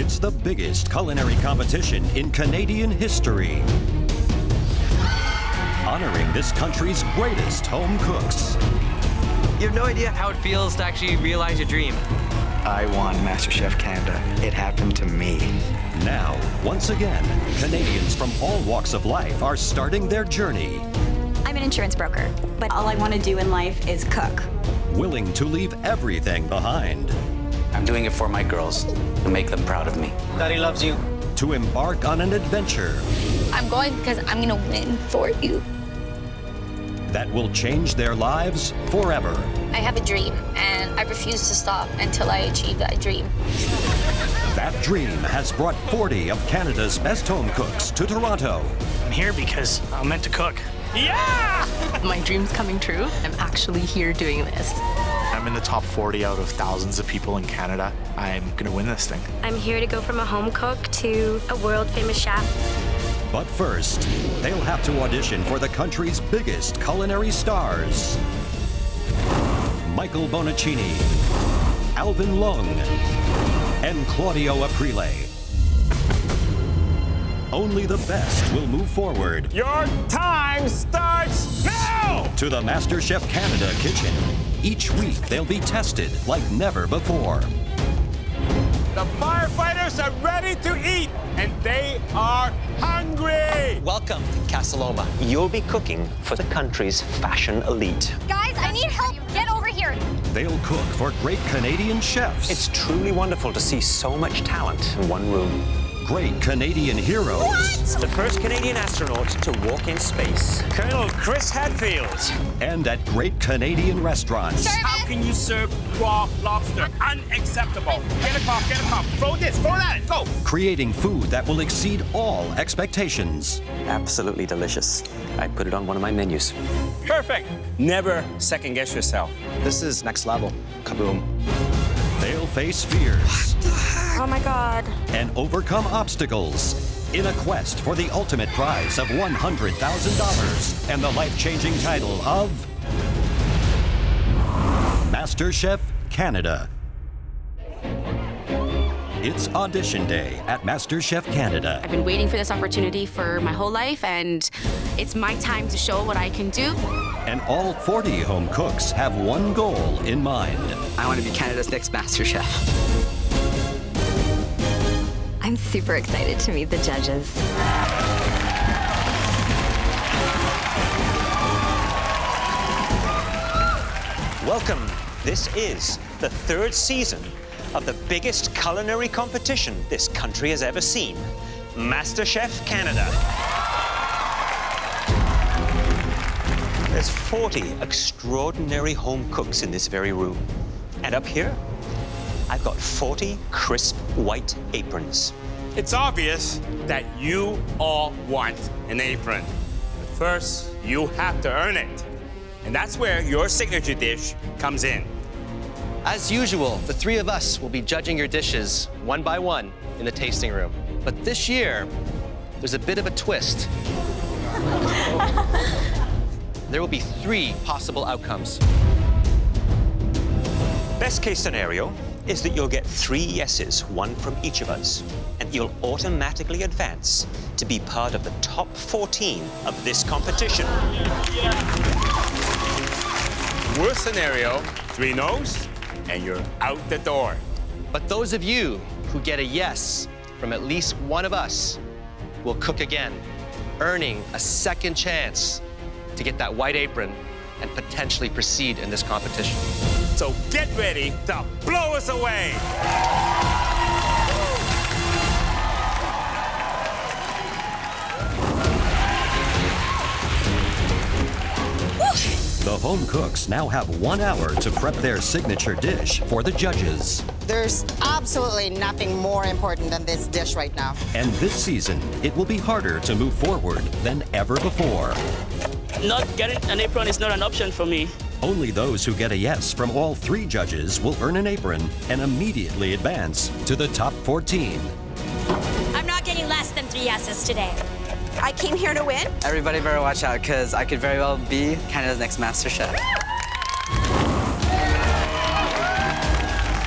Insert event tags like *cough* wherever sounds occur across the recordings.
It's the biggest culinary competition in Canadian history. Honoring this country's greatest home cooks. You have no idea how it feels to actually realize your dream. I won MasterChef Canada. It happened to me. Now, once again, Canadians from all walks of life are starting their journey. I'm an insurance broker, but all I want to do in life is cook. Willing to leave everything behind. I'm doing it for my girls to make them proud of me. Daddy loves you. To embark on an adventure. I'm going because I'm going to win for you. That will change their lives forever. I have a dream, and I refuse to stop until I achieve that dream. That dream has brought 40 of Canada's best home cooks to Toronto. I'm here because I'm meant to cook. Yeah! My dream's coming true. I'm actually here doing this. I'm in the top 40 out of thousands of people in Canada. I'm gonna win this thing. I'm here to go from a home cook to a world famous chef. But first, they'll have to audition for the country's biggest culinary stars. Michael Bonacini, Alvin Leung, and Claudio Aprile. Only the best will move forward. Your time starts now! To the MasterChef Canada kitchen. Each week, they'll be tested like never before. The firefighters are ready to eat, and they are hungry! Welcome to Casa Loma. You'll be cooking for the country's fashion elite. Guys, I need help. Get over here. They'll cook for great Canadian chefs. It's truly wonderful to see so much talent in one room. Great Canadian heroes. What? The first Canadian astronaut to walk in space. Colonel Chris Hadfield. And at great Canadian restaurants. How can you serve raw lobster? Unacceptable. Get a cup, get a cup. Throw this, throw that, go. Creating food that will exceed all expectations. Absolutely delicious. I put it on one of my menus. Perfect. Never second guess yourself. This is next level. Kaboom. They'll face fears. Oh my God. And overcome obstacles in a quest for the ultimate prize of $100,000 and the life-changing title of MasterChef Canada. It's audition day at MasterChef Canada. I've been waiting for this opportunity for my whole life, and it's my time to show what I can do. And all 40 home cooks have one goal in mind. I want to be Canada's next MasterChef. I'm super excited to meet the judges. Welcome. This is the third season of the biggest culinary competition this country has ever seen, MasterChef Canada. There's 40 extraordinary home cooks in this very room. And up here, I've got 40 crisp white aprons. It's obvious that you all want an apron. But first, you have to earn it. And that's where your signature dish comes in. As usual, the three of us will be judging your dishes one by one in the tasting room. But this year, there's a bit of a twist. *laughs* there will be three possible outcomes. Best case scenario is that you'll get three yeses, one from each of us, and you'll automatically advance to be part of the top 14 of this competition. Worst scenario, three no's, and you're out the door. But those of you who get a yes from at least one of us will cook again, earning a second chance to get that white apron and potentially proceed in this competition. So get ready to blow us away. The home cooks now have one hour to prep their signature dish for the judges. There's absolutely nothing more important than this dish right now. And this season, it will be harder to move forward than ever before. Not getting an apron is not an option for me. Only those who get a yes from all three judges will earn an apron and immediately advance to the top 14. I'm not getting less than three yeses today. I came here to win. Everybody better watch out, because I could very well be Canada's next Master Chef.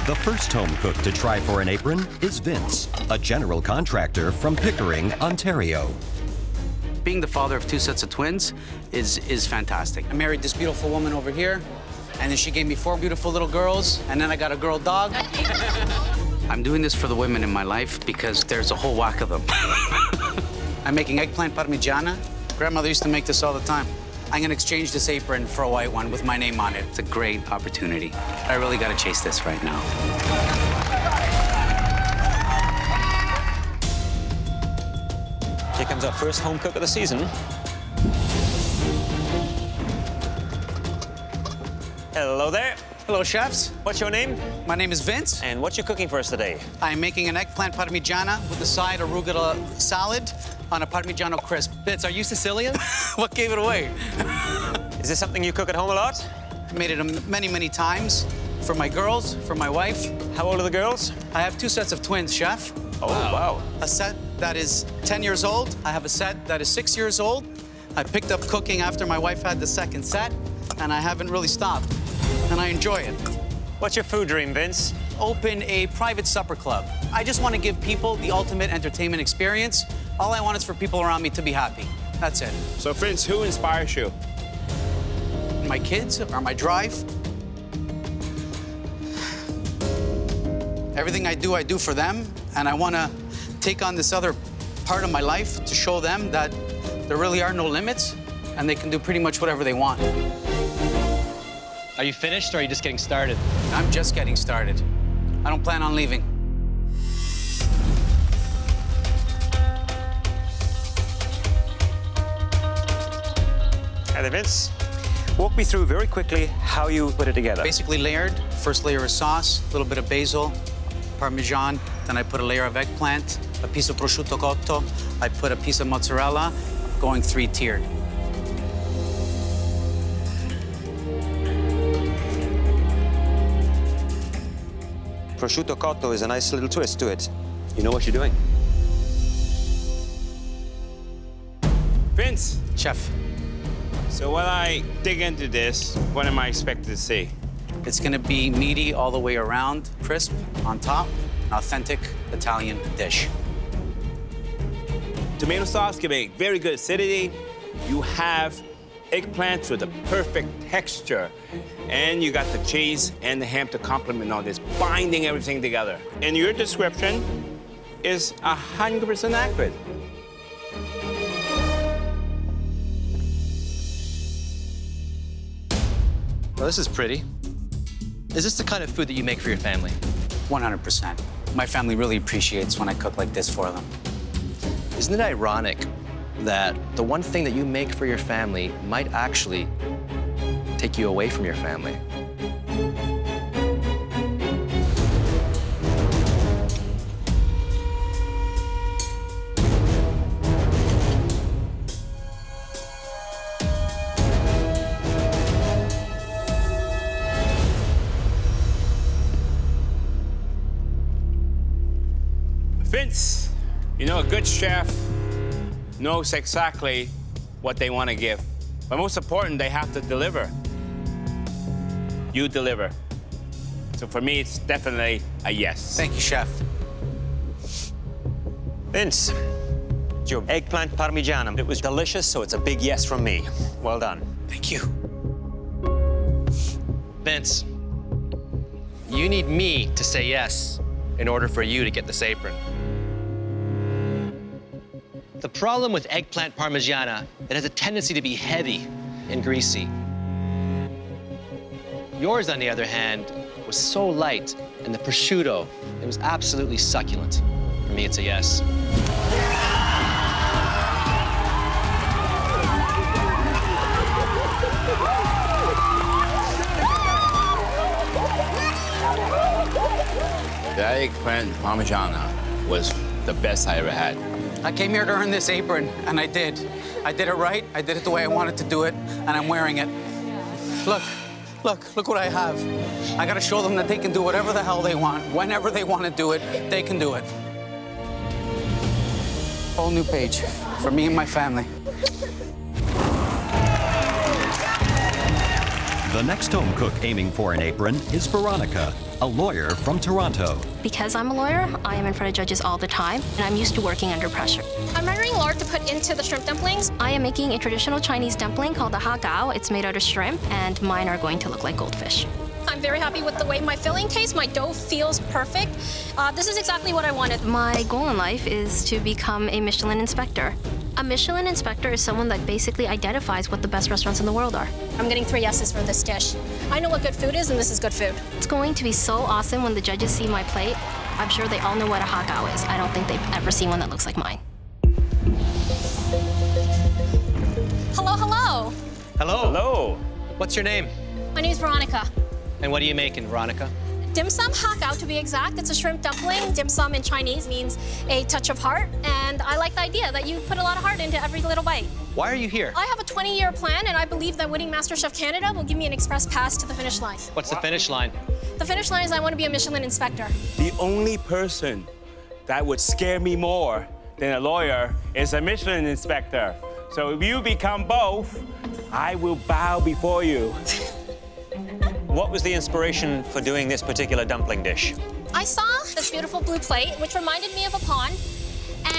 The The first home cook to try for an apron is Vince, a general contractor from Pickering, Ontario. Being the father of two sets of twins is, is fantastic. I married this beautiful woman over here, and then she gave me four beautiful little girls, and then I got a girl dog. *laughs* I'm doing this for the women in my life because there's a whole whack of them. *laughs* I'm making eggplant parmigiana. Grandmother used to make this all the time. I'm gonna exchange this apron for a white one with my name on it. It's a great opportunity. I really gotta chase this right now. Comes our first home cook of the season. Hello there. Hello, chefs. What's your name? My name is Vince. And what you cooking for us today? I'm making an eggplant parmigiana with a side arugula salad on a parmigiano crisp. Vince, are you Sicilian? *laughs* what gave it away? *laughs* Is this something you cook at home a lot? I made it many, many times for my girls, for my wife. How old are the girls? I have two sets of twins, chef. Oh, wow. wow. A set that is 10 years old. I have a set that is six years old. I picked up cooking after my wife had the second set, and I haven't really stopped. And I enjoy it. What's your food dream, Vince? Open a private supper club. I just want to give people the ultimate entertainment experience. All I want is for people around me to be happy. That's it. So, Vince, who inspires you? My kids or my drive. Everything I do, I do for them. And I want to take on this other part of my life to show them that there really are no limits and they can do pretty much whatever they want. Are you finished or are you just getting started? I'm just getting started. I don't plan on leaving. Hi there, Vince. Walk me through very quickly how you put it together. Basically layered. First layer of sauce, a little bit of basil, Parmesan. Then I put a layer of eggplant, a piece of prosciutto cotto. I put a piece of mozzarella, going three-tiered. Prosciutto cotto is a nice little twist to it. You know what you're doing. Vince. Chef. So when I dig into this, what am I expected to see? It's gonna be meaty all the way around, crisp on top, an authentic Italian dish. Tomato sauce give a very good acidity. You have eggplants with a perfect texture. And you got the cheese and the ham to complement all this, binding everything together. And your description is 100% accurate. Well, this is pretty. Is this the kind of food that you make for your family? 100%. My family really appreciates when I cook like this for them. Isn't it ironic that the one thing that you make for your family might actually take you away from your family? Vince, you know, a good chef knows exactly what they want to give. But most important, they have to deliver. You deliver. So for me, it's definitely a yes. Thank you, chef. Vince, it's your eggplant parmigiana. It was delicious, so it's a big yes from me. Well done. Thank you. Vince, you need me to say yes in order for you to get this apron. The problem with eggplant parmigiana, it has a tendency to be heavy and greasy. Yours, on the other hand, was so light, and the prosciutto, it was absolutely succulent. For me, it's a yes. That eggplant parmigiana was the best I ever had. I came here to earn this apron, and I did. I did it right. I did it the way I wanted to do it, and I'm wearing it. Look, look, look what I have. I gotta show them that they can do whatever the hell they want. Whenever they want to do it, they can do it. Whole new page for me and my family. The next home cook aiming for an apron is Veronica. A lawyer from Toronto. Because I'm a lawyer, I am in front of judges all the time, and I'm used to working under pressure. I'm rendering lard to put into the shrimp dumplings. I am making a traditional Chinese dumpling called the ha gao. It's made out of shrimp, and mine are going to look like goldfish. I'm very happy with the way my filling tastes. My dough feels perfect. Uh, this is exactly what I wanted. My goal in life is to become a Michelin inspector. A Michelin inspector is someone that basically identifies what the best restaurants in the world are. I'm getting three yeses for this dish. I know what good food is, and this is good food. It's going to be so awesome when the judges see my plate. I'm sure they all know what a ha gao is. I don't think they've ever seen one that looks like mine. Hello, hello. Hello. Hello. What's your name? My name's Veronica. And what are you making, Veronica? Dim sum ha to be exact. It's a shrimp dumpling. Dim sum in Chinese means a touch of heart, and I like the idea that you put a lot of heart into every little bite. Why are you here? I have a 20-year plan, and I believe that winning MasterChef Canada will give me an express pass to the finish line. What's the finish line? The finish line is I want to be a Michelin inspector. The only person that would scare me more than a lawyer is a Michelin inspector. So if you become both, I will bow before you. *laughs* What was the inspiration for doing this particular dumpling dish? I saw this beautiful blue plate, which reminded me of a pond.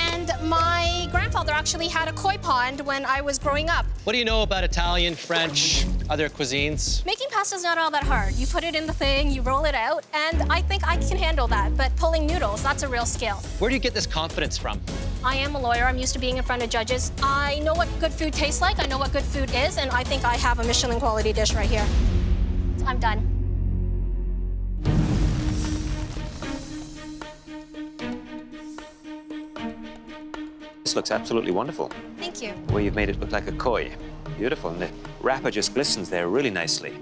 And my grandfather actually had a koi pond when I was growing up. What do you know about Italian, French, other cuisines? Making pasta is not all that hard. You put it in the thing, you roll it out, and I think I can handle that. But pulling noodles, that's a real skill. Where do you get this confidence from? I am a lawyer. I'm used to being in front of judges. I know what good food tastes like. I know what good food is, and I think I have a Michelin quality dish right here. I'm done. This looks absolutely wonderful. Thank you. The way you've made it look like a koi. Beautiful. And the wrapper just glistens there really nicely.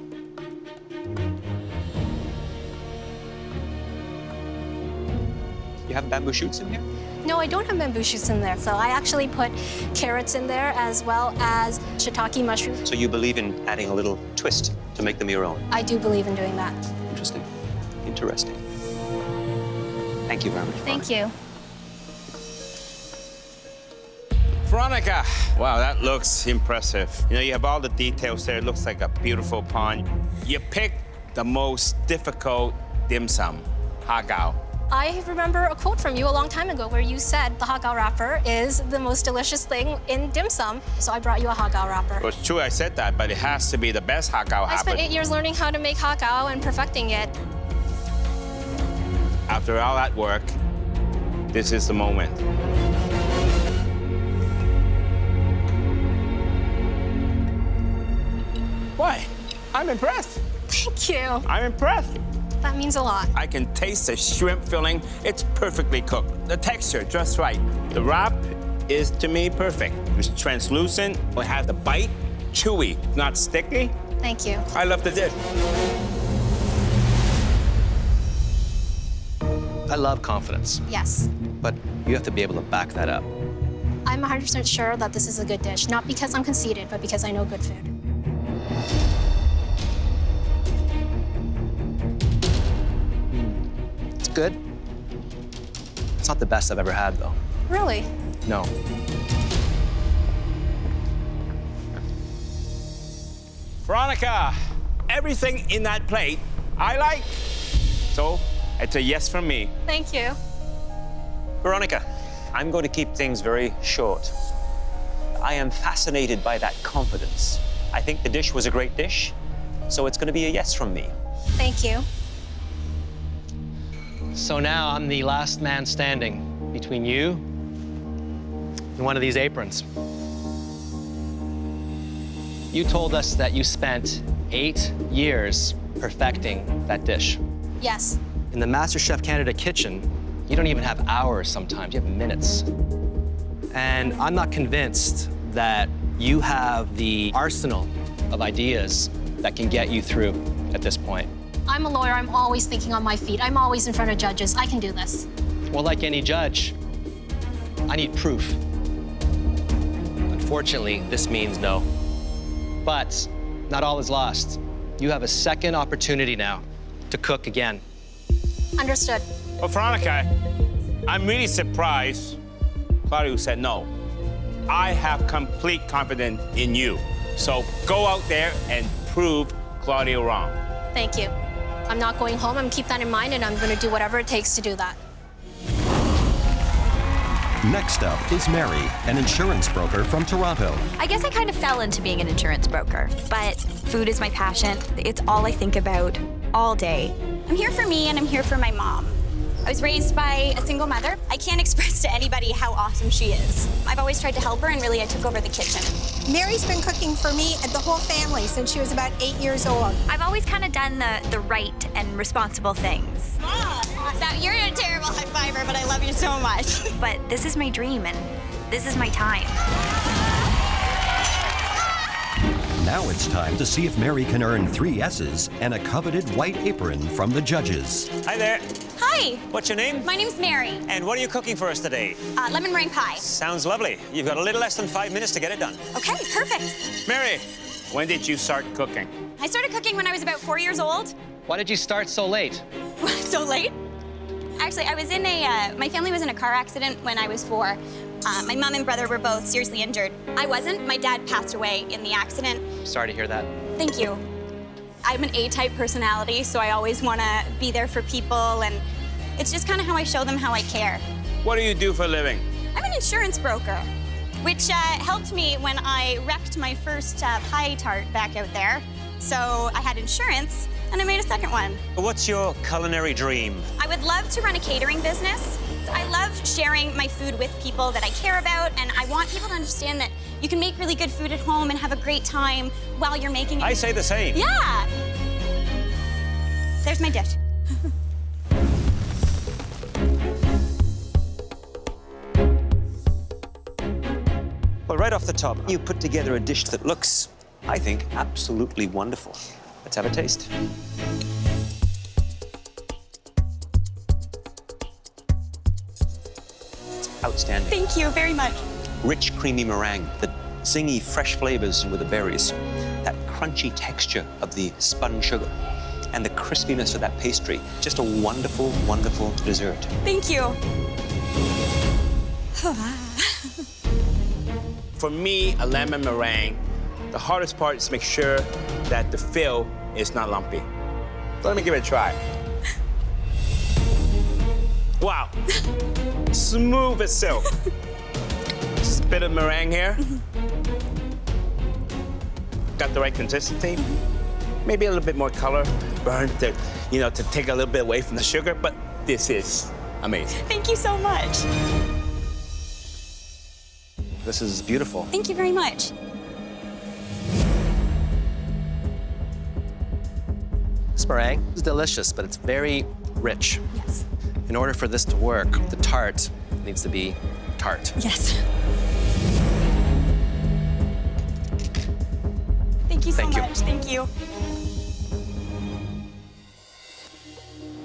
You have bamboo shoots in here? No, I don't have bamboo shoots in there. So I actually put carrots in there as well as shiitake mushrooms. So you believe in adding a little twist to make them your own. I do believe in doing that. Interesting. Interesting. Thank you very much. Thank you. Veronica, wow, that looks impressive. You know, you have all the details there. It looks like a beautiful pond. You picked the most difficult dim sum, ha gao. I remember a quote from you a long time ago where you said the hagao wrapper is the most delicious thing in dim sum. So I brought you a hagao wrapper. Well, it's true I said that, but it has to be the best ha gao I spent eight years learning how to make hagao and perfecting it. After all that work, this is the moment. Why? I'm impressed. Thank you. I'm impressed. That means a lot. I can taste the shrimp filling. It's perfectly cooked. The texture, just right. The wrap is, to me, perfect. It's translucent. It has the bite, chewy, not sticky. Thank you. I love the dish. I love confidence, Yes. but you have to be able to back that up. I'm 100% sure that this is a good dish, not because I'm conceited, but because I know good food. Good. It's not the best I've ever had, though. Really? No. Veronica, everything in that plate I like. So it's a yes from me. Thank you. Veronica, I'm going to keep things very short. I am fascinated by that confidence. I think the dish was a great dish, so it's going to be a yes from me. Thank you. So now I'm the last man standing between you and one of these aprons. You told us that you spent eight years perfecting that dish. Yes. In the MasterChef Canada kitchen, you don't even have hours sometimes, you have minutes. And I'm not convinced that you have the arsenal of ideas that can get you through at this point. I'm a lawyer. I'm always thinking on my feet. I'm always in front of judges. I can do this. Well, like any judge, I need proof. Unfortunately, this means no. But not all is lost. You have a second opportunity now to cook again. Understood. Well, Veronica, I'm really surprised Claudio said no. I have complete confidence in you. So go out there and prove Claudio wrong. Thank you. I'm not going home. I'm keep that in mind, and I'm going to do whatever it takes to do that. Next up is Mary, an insurance broker from Toronto. I guess I kind of fell into being an insurance broker, but food is my passion. It's all I think about all day. I'm here for me and I'm here for my mom. I was raised by a single mother. I can't *laughs* express to anybody how awesome she is. I've always tried to help her, and really, I took over the kitchen. Mary's been cooking for me and the whole family since she was about eight years old. I've always kind of done the, the right and responsible things. Now, you're a terrible high fiver, but I love you so much. But this is my dream, and this is my time. Now it's time to see if Mary can earn three S's and a coveted white apron from the judges. Hi there. Hi, What's your name? my name's Mary. And what are you cooking for us today? Uh, lemon meringue pie. Sounds lovely. You've got a little less than five minutes to get it done. Okay, perfect. Mary, when did you start cooking? I started cooking when I was about four years old. Why did you start so late? *laughs* so late? Actually, I was in a, uh, my family was in a car accident when I was four. Uh, my mom and brother were both seriously injured. I wasn't. My dad passed away in the accident. Sorry to hear that. Thank you. I'm an A-type personality, so I always want to be there for people, and it's just kind of how I show them how I care. What do you do for a living? I'm an insurance broker, which uh, helped me when I wrecked my first uh, pie tart back out there. So I had insurance, and I made a second one. What's your culinary dream? I would love to run a catering business. I love sharing my food with people that I care about, and I want people to understand that you can make really good food at home and have a great time while you're making it. I say the same. Yeah! There's my dish. Well, right off the top, you put together a dish that looks, I think, absolutely wonderful. Let's have a taste. Outstanding. Thank you very much. Rich, creamy meringue, the zingy, fresh flavors with the berries, that crunchy texture of the spun sugar, and the crispiness of that pastry. Just a wonderful, wonderful dessert. Thank you. For me, a lemon meringue, the hardest part is make sure that the fill is not lumpy. Let me give it a try. Wow. *laughs* Smooth as *laughs* silk. Just a bit of meringue here. Got the right consistency. Mm-hmm. Maybe a little bit more color, burnt to, you know, to take a little bit away from the sugar, but this is amazing. Thank you so much. This is beautiful. Thank you very much. This meringue is delicious, but it's very rich. Yes. In order for this to work, the tart needs to be tart. Yes. Thank you so Thank you. much. Thank you.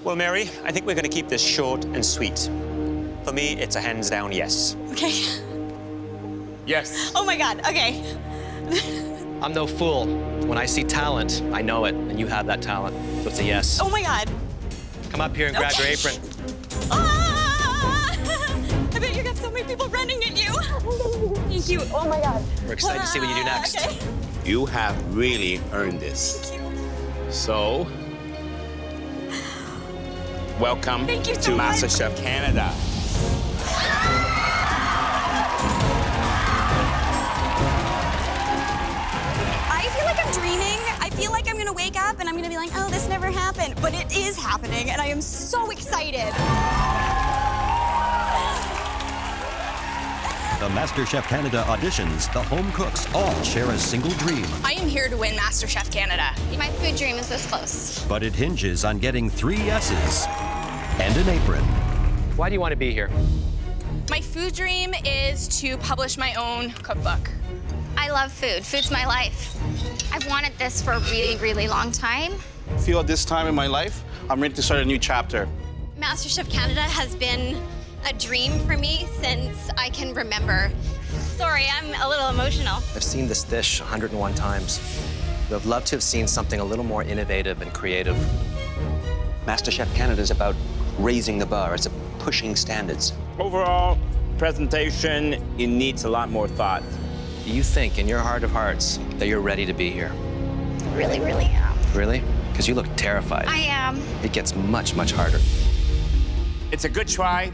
Well, Mary, I think we're going to keep this short and sweet. For me, it's a hands down yes. Okay. Yes. Oh my God. Okay. *laughs* I'm no fool. When I see talent, I know it, and you have that talent. So it's a yes. Oh my God. Come up here and grab your apron. People running at you. Thank you. Oh my God. We're excited to see what you do ah, next. Okay. You have really earned this. Thank you. So, welcome Thank you to so much. MasterChef Canada. I feel like I'm dreaming. I feel like I'm gonna wake up and I'm gonna be like, oh, this never happened. But it is happening, and I am so excited. The MasterChef Canada auditions, the home cooks all share a single dream, I am here to win MasterChef Canada. My food dream is this close. but it hinges on getting three S's and an apron. Why do you want to be here? My food dream is to publish my own cookbook. I love food. Food's my life. I've wanted this for a really, really long time. I feel at this time in my life, I'm ready to start a new chapter. MasterChef Canada has been a dream for me since I can remember. Sorry, I'm a little emotional. I've seen this dish 101 times. But I'd love to have seen something a little more innovative and creative. MasterChef Canada is about raising the bar, it's about pushing standards. Overall, presentation, it needs a lot more thought. Do you think in your heart of hearts that you're ready to be here? Really, really am. Really? Because you look terrified. I am. It gets much, much harder. It's a good try.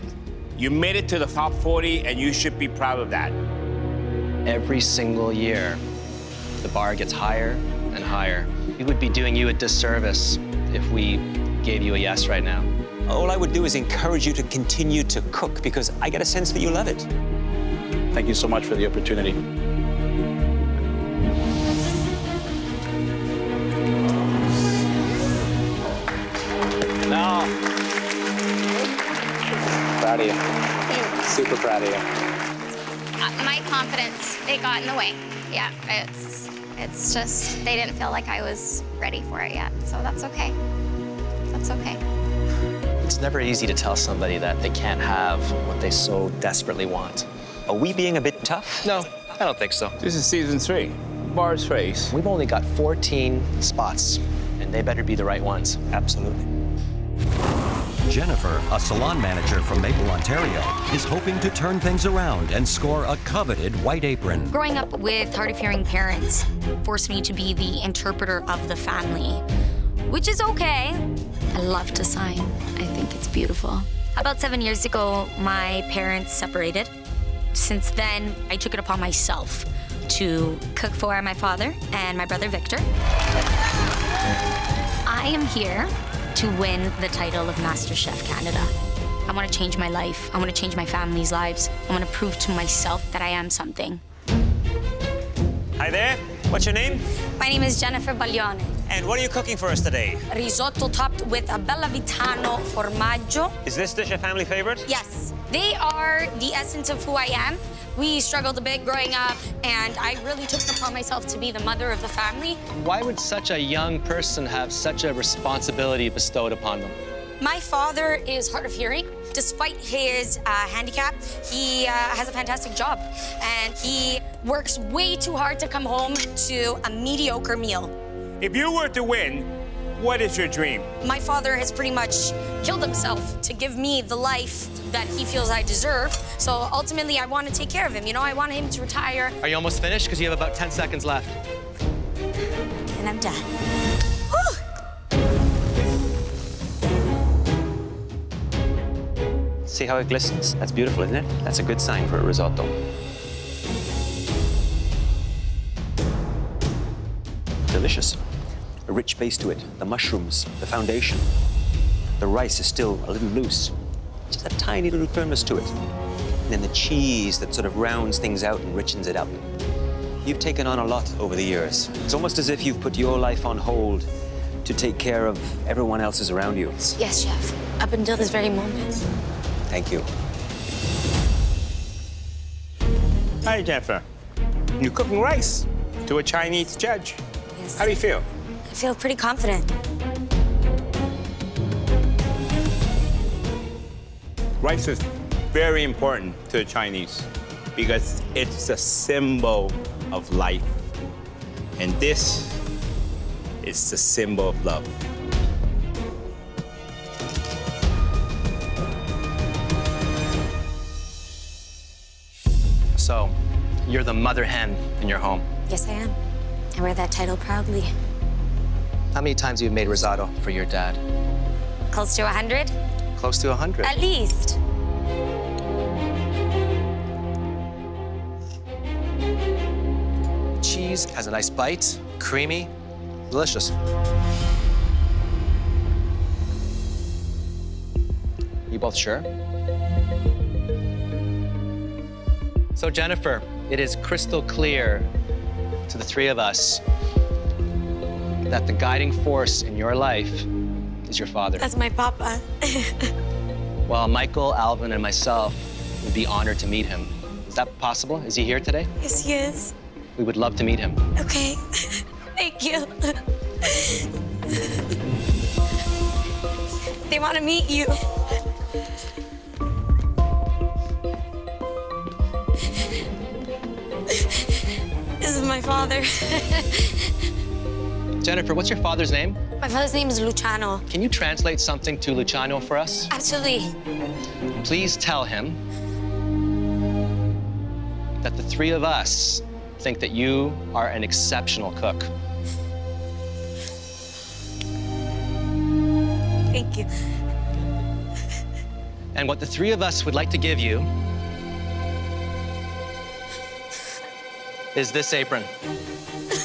You made it to the top 40, and you should be proud of that. Every single year, the bar gets higher and higher. We would be doing you a disservice if we gave you a yes right now. All I would do is encourage you to continue to cook because I get a sense that you love it. Thank you so much for the opportunity. No. Proud of you. Super proud of you. Uh, my confidence, it got in the way. Yeah, it's it's just they didn't feel like I was ready for it yet. So that's okay. That's okay. It's never easy to tell somebody that they can't have what they so desperately want. Are we being a bit tough? No, I don't think so. This is season three. Bars race. We've only got 14 spots, and they better be the right ones. Absolutely. Jennifer, a salon manager from Maple, Ontario, is hoping to turn things around and score a coveted white apron. Growing up with hard of hearing parents forced me to be the interpreter of the family, which is okay. I love to sign, I think it's beautiful. About seven years ago, my parents separated. Since then, I took it upon myself to cook for my father and my brother Victor. I am here to win the title of Master Chef Canada. I want to change my life. I want to change my family's lives. I want to prove to myself that I am something. Hi there. What's your name? My name is Jennifer Baglione. And what are you cooking for us today? Risotto topped with a Bella Vitano formaggio. Is this dish a family favorite? Yes, they are the essence of who I am. We struggled a bit growing up, and I really took it upon myself to be the mother of the family. Why would such a young person have such a responsibility bestowed upon them? My father is hard of hearing. Despite his uh, handicap, he uh, has a fantastic job, and he works way too hard to come home to a mediocre meal. If you were to win, what is your dream? My father has pretty much killed himself to give me the life that he feels I deserve. So ultimately, I want to take care of him. You know, I want him to retire. Are you almost finished? Because you have about 10 seconds left. And I'm done. See how it glistens? That's beautiful, isn't it? That's a good sign for a risotto. Delicious. A rich base to it. The mushrooms, the foundation. The rice is still a little loose. Just a tiny little firmness to it. And then the cheese that sort of rounds things out and richens it up. You've taken on a lot over the years. It's almost as if you've put your life on hold to take care of everyone else's around you. Yes, chef. Up until this very moment. Thank you. Hi, Jennifer. You're cooking rice to a Chinese judge. Yes. How do you feel? I feel pretty confident. Rice is very important to the Chinese because it's a symbol of life. And this is the symbol of love. So, you're the mother hen in your home. Yes, I am. I wear that title proudly. How many times have you made risotto for your dad? Close to 100? Close to 100. At least. Cheese has a nice bite, creamy, delicious. You both sure? So, Jennifer, it is crystal clear to the three of us that the guiding force in your life is your father. That's my papa. *laughs* While Michael, Alvin, and myself would be honored to meet him. Is that possible? Is he here today? yes, he is. We would love to meet him. Okay. *laughs* Thank you. *laughs* they want to meet you. This is my father. Jennifer, what's your father's name? my father's name is Luciano. Can you translate something to Luciano for us? Absolutely. Please tell him that the three of us think that you are an exceptional cook. Thank you. And what the three of us would like to give you is this apron. *laughs*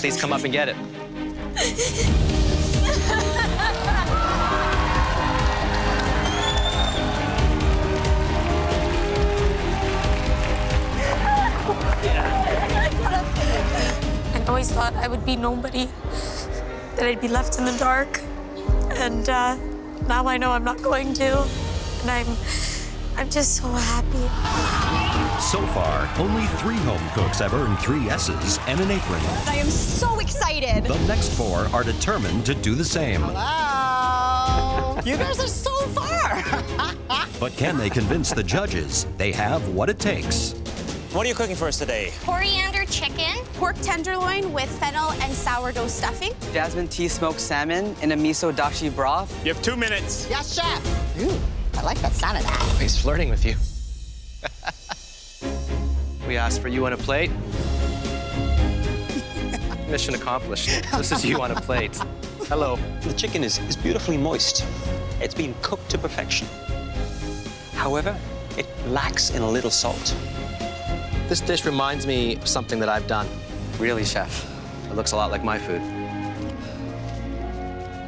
Please come up and get it. I always thought I would be nobody, that I'd be left in the dark. And uh, now I know I'm not going to. And I'm, I'm just so happy. So far, only three home cooks have earned three S's and an apron. I am so excited. The next four are determined to do the same. Hello. You guys are so far. *laughs* But can they convince the judges they have what it takes? What are you cooking for us today? Coriander chicken, pork tenderloin with fennel and sourdough stuffing. Jasmine tea smoked salmon in a miso dashi broth. You have two minutes. Yes, chef. Ooh, I like that sound of that. Oh, he's flirting with you. *laughs* we asked for you on a plate. *laughs* Mission accomplished. This is you on a plate. Hello. The chicken is, is beautifully moist. It's been cooked to perfection. However, it lacks in a little salt. This dish reminds me of something that I've done. Really, chef? It looks a lot like my food.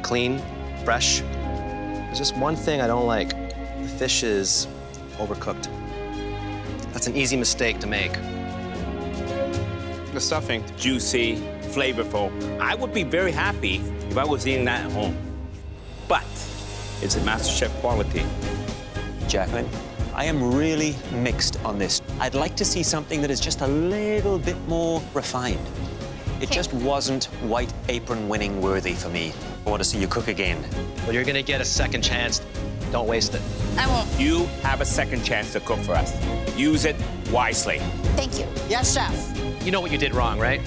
Clean, fresh. There's just one thing I don't like. The fish is overcooked. That's an easy mistake to make. The stuffing, juicy, flavorful. I would be very happy if I was eating that at home. But it's a MasterChef quality. Jacqueline, I am really mixed on this. I'd like to see something that is just a little bit more refined. It just wasn't white apron winning worthy for me. I want to see you cook again. Well, you're gonna get a second chance. Don't waste it. I won't. You have a second chance to cook for us. Use it wisely. Thank you. Yes, chef. You know what you did wrong, right?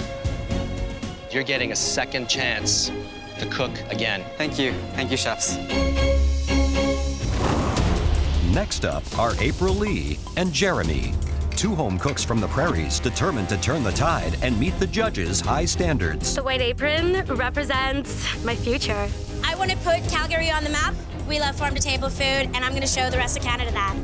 You're getting a second chance to cook again. Thank you. Thank you, chefs. Next up are April Lee and Jeremy, two home cooks from the prairies determined to turn the tide and meet the judges' high standards. The white apron represents my future. I want to put Calgary on the map. We love farm to table food, and I'm going to show the rest of Canada that.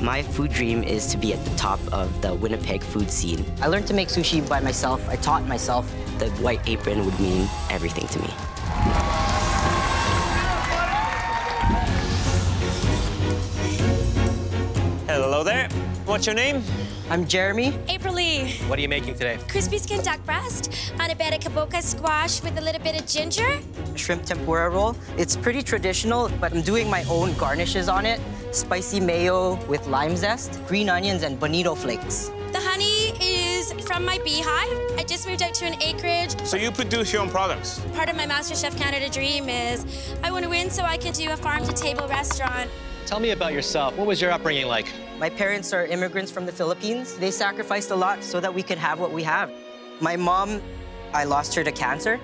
My food dream is to be at the top of the Winnipeg food scene. I learned to make sushi by myself. I taught myself. The white apron would mean everything to me. Hello there. What's your name? I'm Jeremy. April Lee, What are you making today? crispy skin duck breast on a bed of kabocha squash with a little bit of ginger. Shrimp tempura roll. It's pretty traditional, but I'm doing my own garnishes on it. Spicy mayo with lime zest, green onions, and bonito flakes. The honey is from my beehive. I just moved out to an acreage. So you produce your own products. Part of my MasterChef Canada dream is I want to win so I can do a farm to table restaurant. Tell me about yourself. What was your upbringing like? My parents are immigrants from the Philippines. They sacrificed a lot so that we could have what we have. My mom, I lost her to cancer.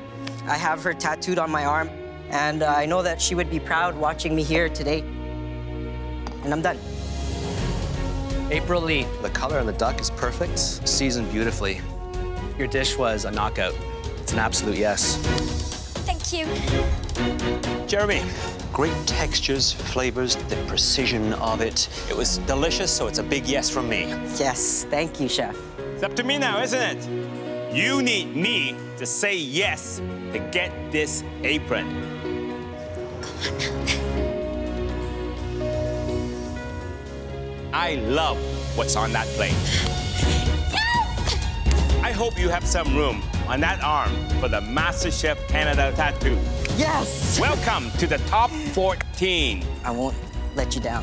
I have her tattooed on my arm, and uh, I know that she would be proud watching me here today. And I'm done. April Lee. The color on the duck is perfect, seasoned beautifully. Your dish was a knockout. It's an absolute yes. Thank you. Jeremy. Great textures, flavors, the precision of it. It was delicious, so it's a big yes from me. Yes, thank you, chef. It's up to me now, isn't it? You need me to say yes to get this apron. I love what's on that plate. I hope you have some room on that arm for the MasterChef Canada tattoo. Yes! Welcome to the top 14. I won't let you down.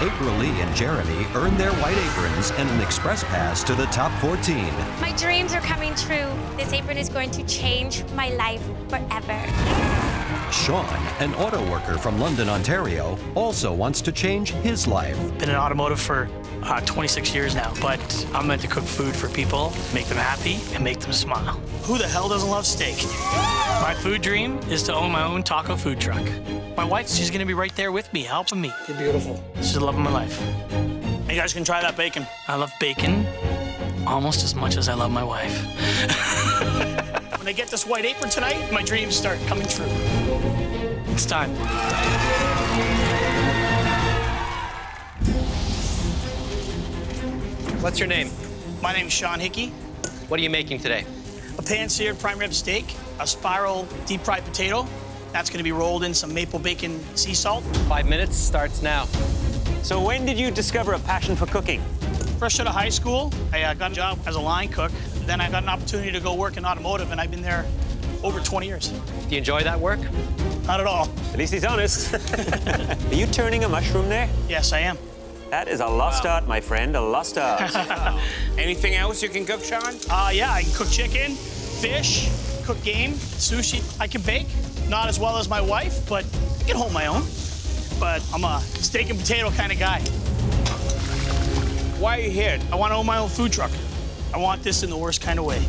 April Lee and Jeremy earned their white aprons and an express pass to the top 14. My dreams are coming true. This apron is going to change my life forever. Sean, an auto worker from London, Ontario, also wants to change his life. Been in automotive for uh, 26 years now, but I'm meant to cook food for people, make them happy, and make them smile. Who the hell doesn't love steak? My food dream is to own my own taco food truck. My wife, she's gonna be right there with me, helping me. You're beautiful. She's the love of my life. You guys can try that bacon. I love bacon almost as much as I love my wife. *laughs* When I get this white apron tonight, my dreams start coming true. It's time. What's your name? My name's Sean Hickey. What are you making today? A pan-seared prime rib steak, a spiral deep-fried potato. That's going to be rolled in some maple bacon sea salt. Five minutes starts now. So when did you discover a passion for cooking? Fresh out of high school, I uh, got a job as a line cook. Then I got an opportunity to go work in automotive, and I've been there over 20 years. Do you enjoy that work? Not at all. At least he's honest. *laughs* Are you turning a mushroom there? Yes, I am. That is a lost art, my friend, a lost art. *laughs* Anything else you can cook, Sean? Uh, yeah, I can cook chicken, fish, cook game, sushi. I can bake. Not as well as my wife, but I can hold my own. But I'm a steak and potato kind of guy. Why are you here? I want to own my own food truck. I want this in the worst kind of way.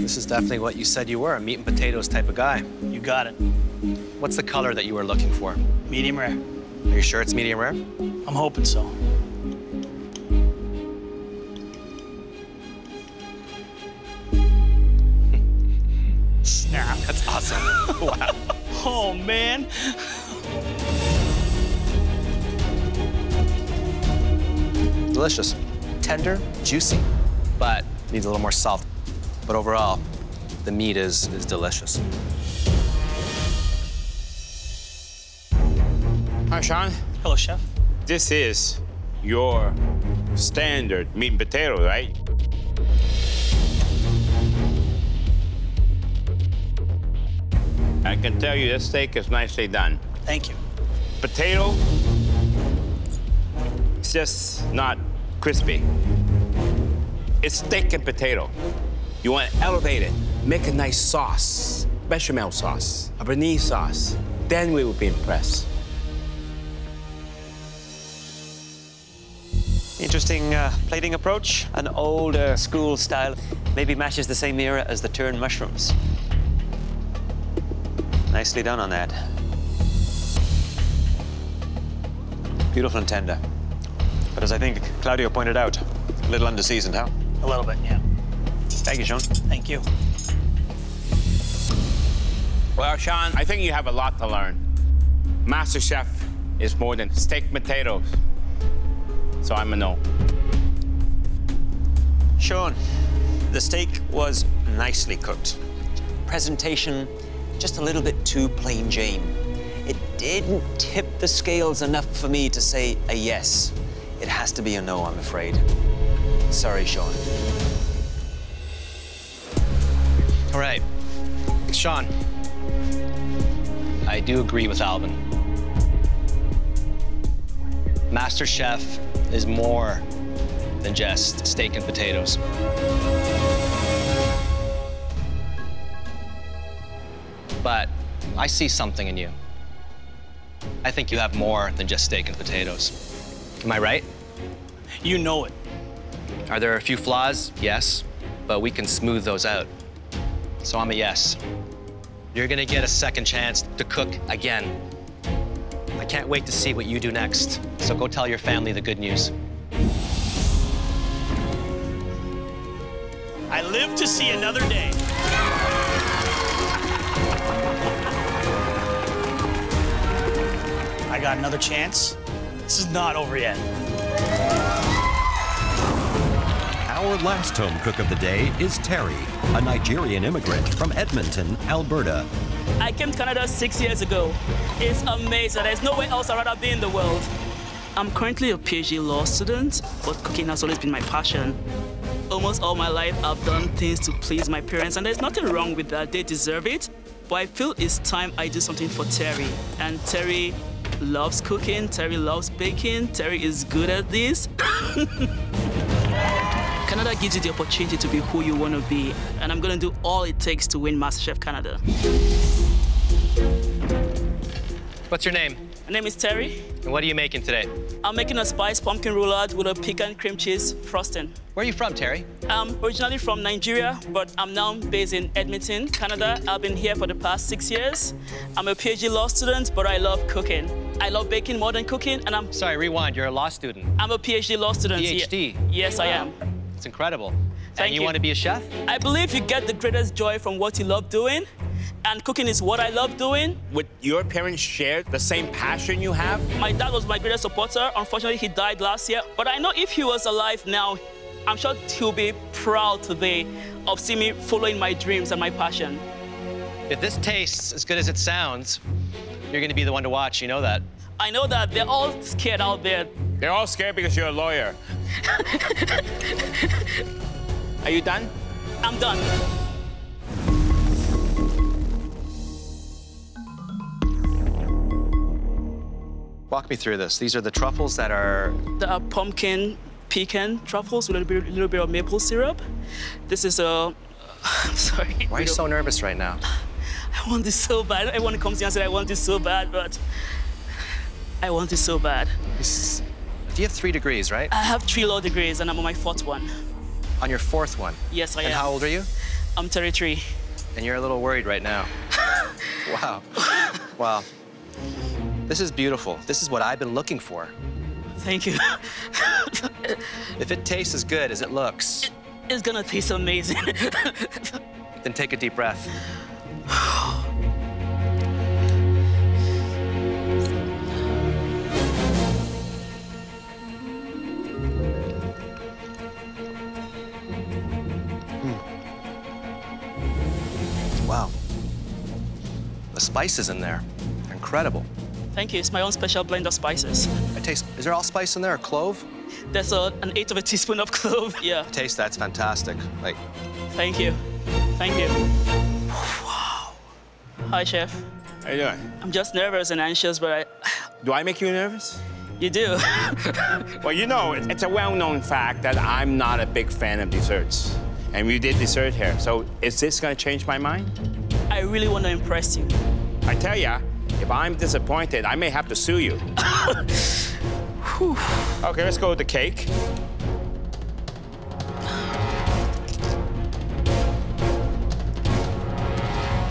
This is definitely what you said you were, a meat and potatoes type of guy. You got it. What's the color that you were looking for? Medium rare. Are you sure it's medium rare? I'm hoping so. Snap. That's awesome. *laughs* wow. Oh, man. Delicious. Tender, juicy, but needs a little more salt. But overall, the meat is, is delicious. Hi, Sean. Hello, chef. This is your standard meat and potato, right? I can tell you this steak is nicely done. Thank you. Potato, it's just not crispy. It's steak and potato. You want to elevate it, make a nice sauce, bechamel sauce, a béarnaise sauce. Then we will be impressed. Interesting uh, plating approach, an older school style. Maybe matches the same era as the turned mushrooms. Nicely done on that. Beautiful and tender. But as I think Claudio pointed out, a little underseasoned, huh? A little bit, yeah. Thank you, Sean. Thank you. Well, Sean, I think you have a lot to learn. Master Chef is more than steak potatoes. So I'm a no. Sean, the steak was nicely cooked. Presentation, just a little bit too plain Jane. It didn't tip the scales enough for me to say a yes. It has to be a no, I'm afraid. Sorry, Sean. All right. Sean, I do agree with Alvin. Master Chef is more than just steak and potatoes. But I see something in you. I think you have more than just steak and potatoes. Am I right? You know it. Are there a few flaws? Yes, but we can smooth those out. So I'm a yes. You're gonna get a second chance to cook again. Can't wait to see what you do next. So go tell your family the good news. I live to see another day. I got another chance. This is not over yet. Our last home cook of the day is Terry, a Nigerian immigrant from Edmonton, Alberta. I came to Canada six years ago. It's amazing. There's nowhere else I'd rather be in the world. I'm currently a PhD law student, but cooking has always been my passion. Almost all my life, I've done things to please my parents, and there's nothing wrong with that. They deserve it. But I feel it's time I do something for Terry. And Terry loves cooking, Terry loves baking, Terry is good at this. *laughs* Canada gives you the opportunity to be who you want to be, and I'm going to do all it takes to win MasterChef Canada. What's your name? My name is Terry. And what are you making today? I'm making a spiced pumpkin roulade with a pecan cream cheese frosting. Where are you from, Terry? I'm originally from Nigeria, but I'm now based in Edmonton, Canada. I've been here for the past six years. I'm a PhD law student, but I love cooking. I love baking more than cooking, and I'm... Sorry, rewind. You're a law student. I'm a PhD law student. PhD? Yes, I am. It's incredible. Thank and you, you. want to be a chef? I believe you get the greatest joy from what you love doing, and cooking is what I love doing. Would your parents share the same passion you have? My dad was my greatest supporter. Unfortunately, he died last year. But I know if he was alive now, I'm sure he'll be proud today of seeing me following my dreams and my passion. If this tastes as good as it sounds, you're going to be the one to watch. You know that. I know that they're all scared out there. They're all scared because you're a lawyer. *laughs* Are you done? I'm done. Walk me through this. These are the truffles that are. There are uh, pumpkin pecan truffles with a little bit, little bit of maple syrup. This is a. Uh, *sighs* I'm sorry. Why are you so nervous right now? *sighs* I want this so bad. Everyone comes here and says, I want this so bad, but I want it so bad. This- Do you have three degrees, right? I have three law degrees and I'm on my fourth one. On your fourth one. Yes, I and am. how old are you? I'm 33. And you're a little worried right now. *laughs* wow. Wow. This is beautiful. This is what I've been looking for. Thank you. *laughs* If it tastes as good as it looks, It's gonna taste amazing. *laughs* then take a deep breath. *sighs* *sighs* *sighs* Wow. The spices in there, are incredible. Thank you. It's my own special blend of spices. I taste, is there allspice in there, or clove? There's a, an eighth of a teaspoon of clove. *laughs* Yeah. Taste that's fantastic. Like, Thank you. Thank you. Wow. Hi, Chef. How you doing? I'm just nervous and anxious, but I... *sighs* Do I make you nervous? You do. *laughs* Well, you know, it's a well-known fact that I'm not a big fan of desserts. And we did dessert here. So is this gonna change my mind? I really want to impress you. I tell ya, if I'm disappointed, I may have to sue you. *laughs* okay, let's go with the cake.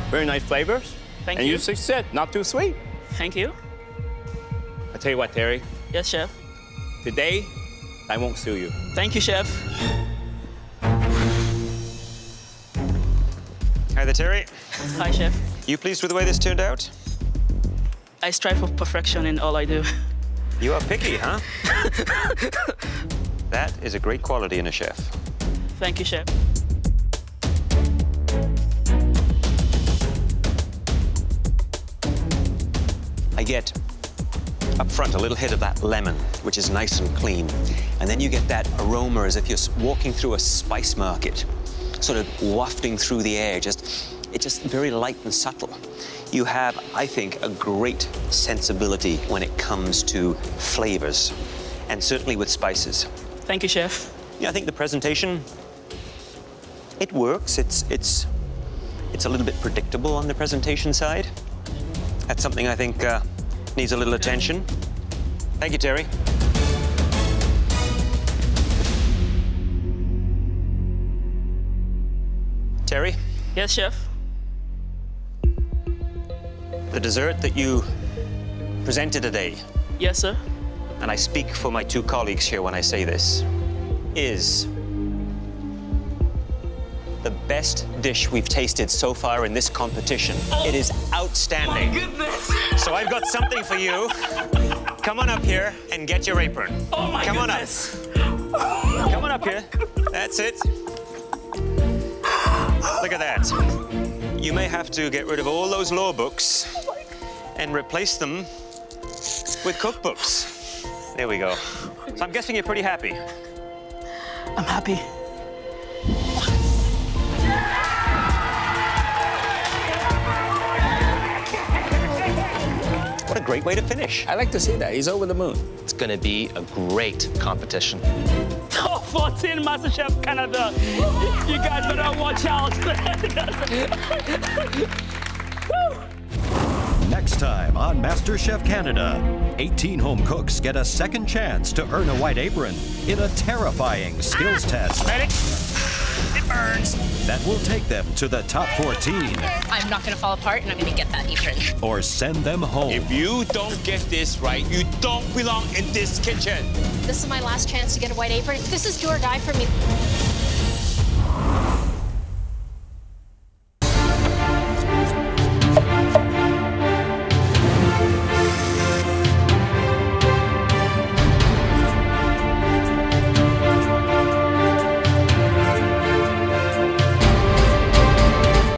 Very nice flavors. Thank you. and you. you said not too sweet. Thank you. I tell you what, Terry, Yes, Chef. today I won't sue you. Thank you, Chef. Hi there, Terry. Hi, Chef. You pleased with the way this turned out? I strive for perfection in all I do. You are picky, huh? *laughs* that is a great quality in a chef. Thank you, Chef. I get up front a little hit of that lemon, which is nice and clean. And then you get that aroma as if you're walking through a spice market, sort of wafting through the air, just, it's just very light and subtle. You have, I think, a great sensibility when it comes to flavors, and certainly with spices. Thank you, Chef. Yeah, I think the presentation, it works. It's, it's, it's a little bit predictable on the presentation side. That's something I think uh, needs a little attention. Thank you, Terry. Terry, Yes, Chef. the dessert that you presented today, Yes, sir. and I speak for my two colleagues here when I say this, is the best dish we've tasted so far in this competition. It is outstanding. My goodness. So I've got something for you. Come on up here and get your apron. Oh, my Come goodness. on up. Come on up here. That's it. Look at that. You may have to get rid of all those law books and replace them with cookbooks. There we go. So I'm guessing you're pretty happy. I'm happy. What a great way to finish. I like to see that. He's over the moon. It's going to be a great competition. Top 14 MasterChef Canada. You guys better watch out. *laughs* Next time on MasterChef Canada, 18 home cooks get a second chance to earn a white apron in a terrifying skills ah! test. Medic, it burns. That will take them to the top 14 I'm not gonna fall apart and I'm gonna get that apron. or send them home. If you don't get this right, you don't belong in this kitchen. This is my last chance to get a white apron. This is do or die for me.